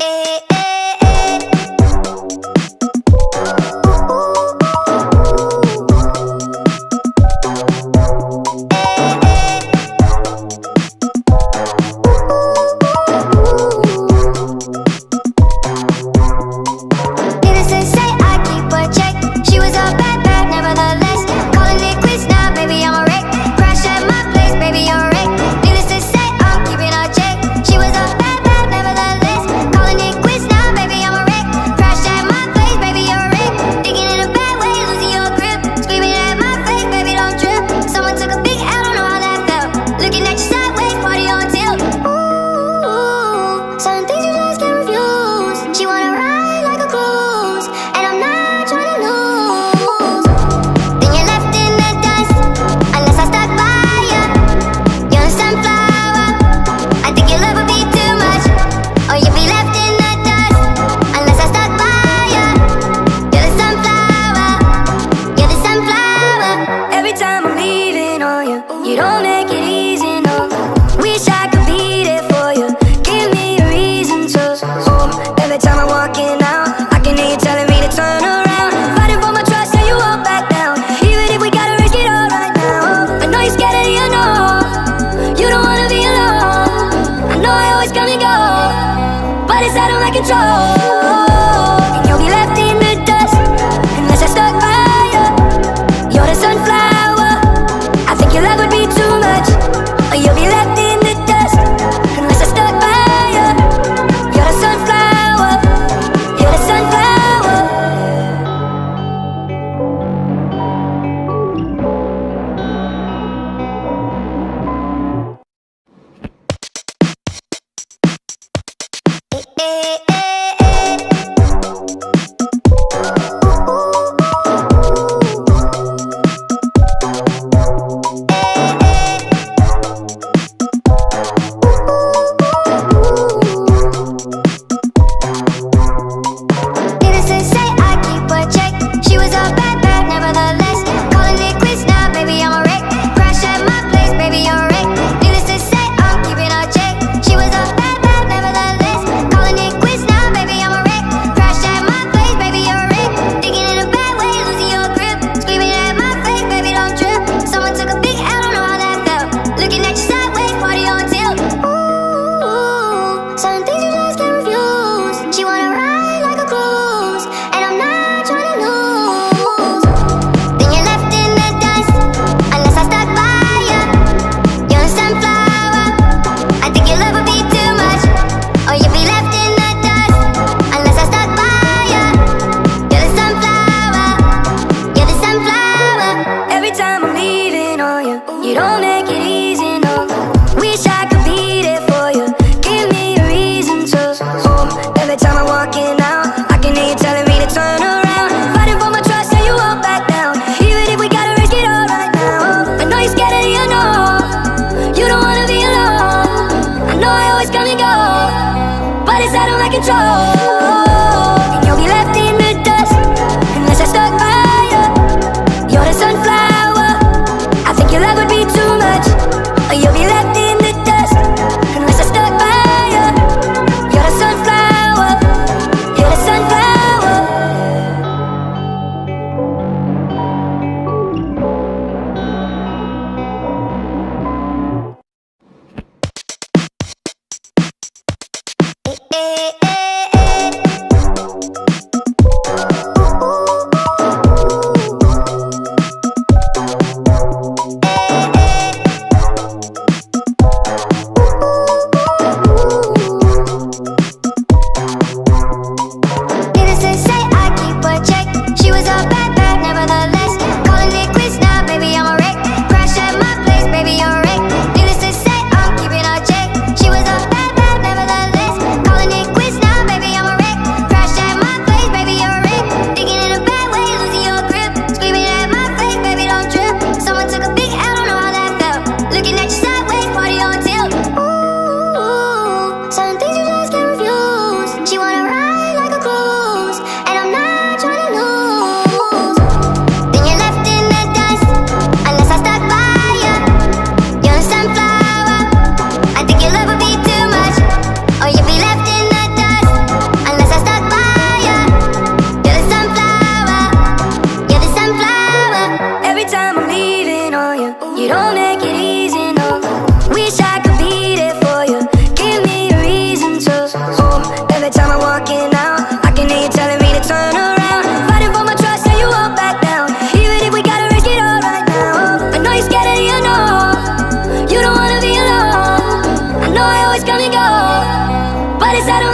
Needless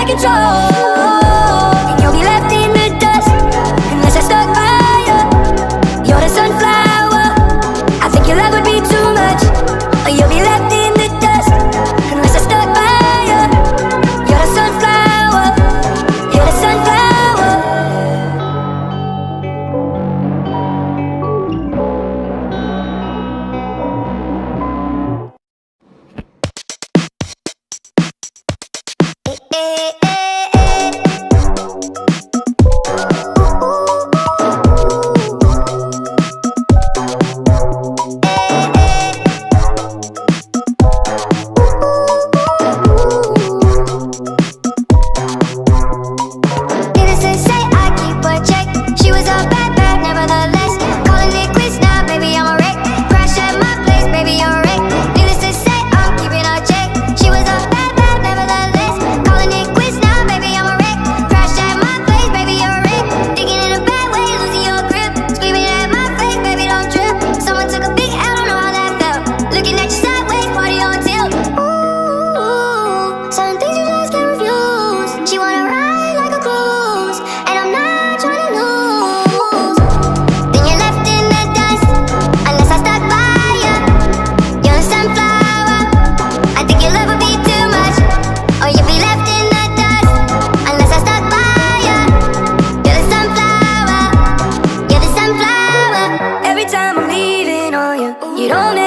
my control. On you,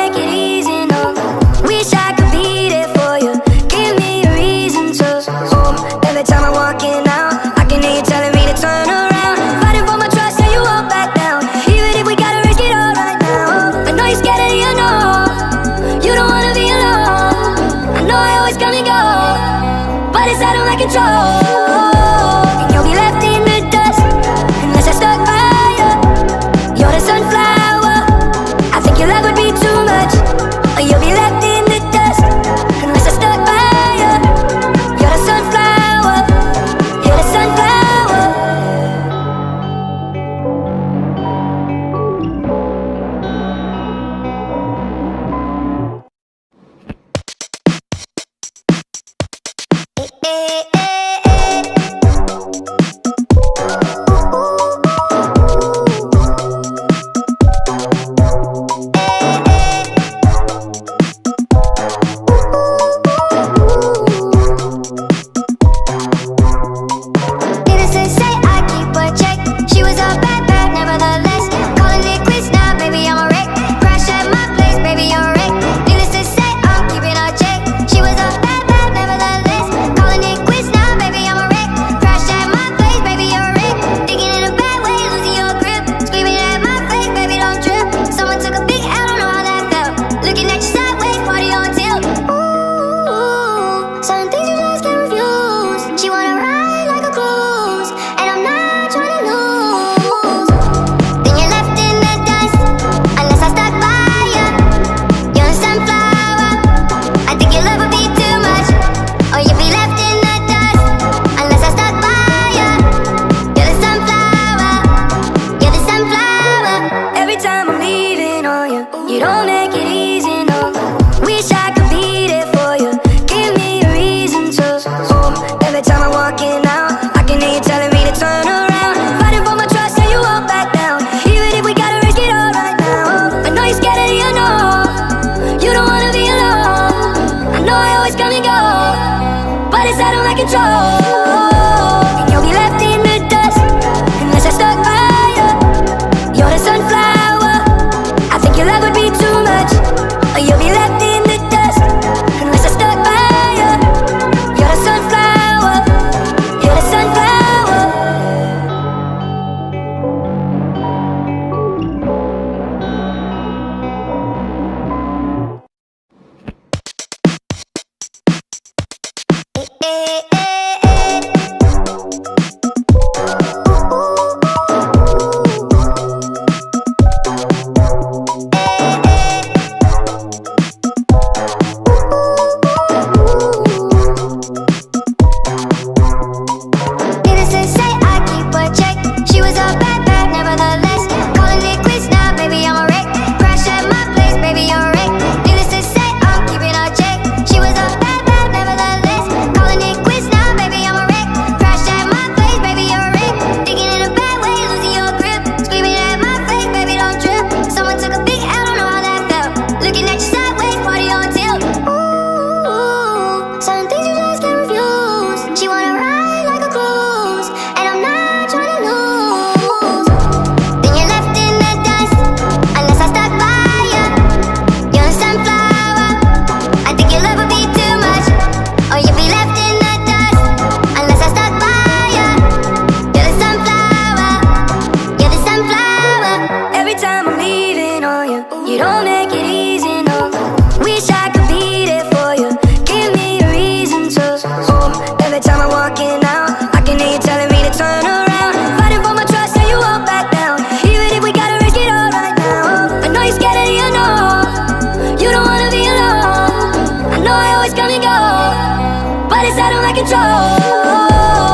always come and go But it's out of my control.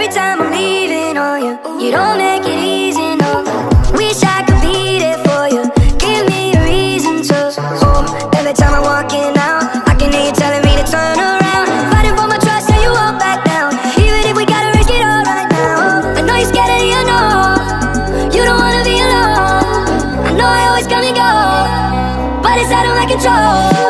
Every time I'm leaving on you You don't make it easy, no. Wish I could be there for you. Give me a reason to. Oh, every time I'm walking out I can hear you telling me to turn around. Fighting for my trust you back down. Even if we gotta risk it all right now. I know you're scared of the unknown You don't wanna be alone. I know I always come and go But it's out of my control.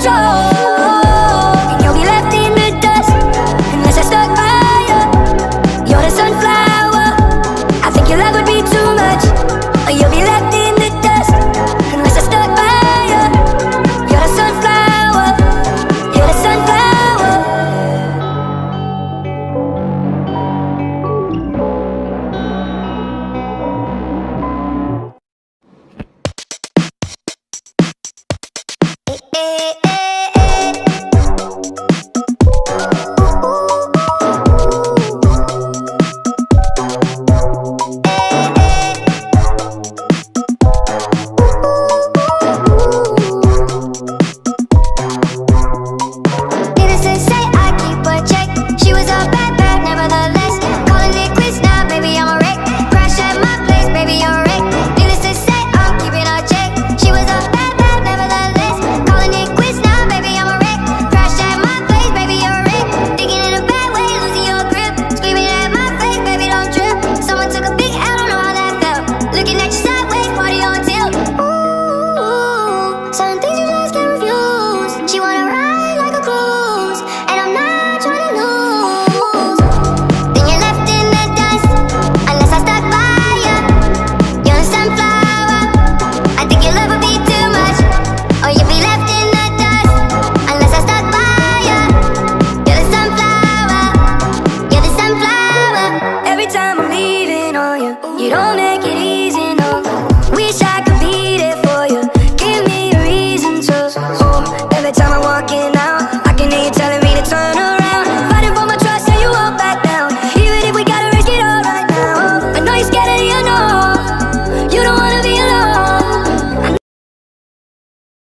中。